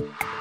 you